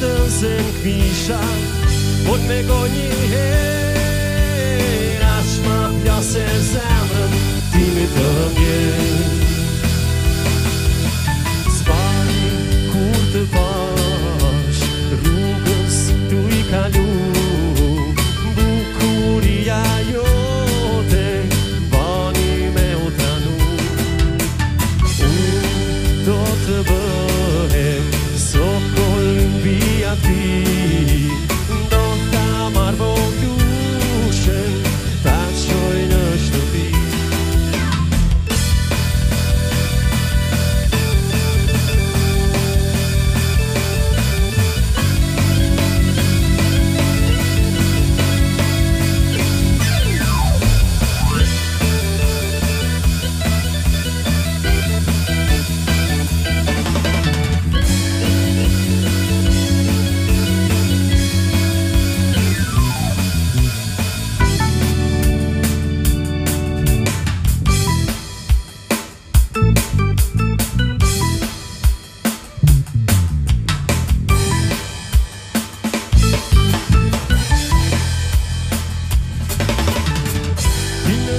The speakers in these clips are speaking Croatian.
distância em que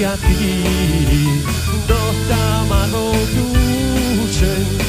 Ja ti, do tamago duchen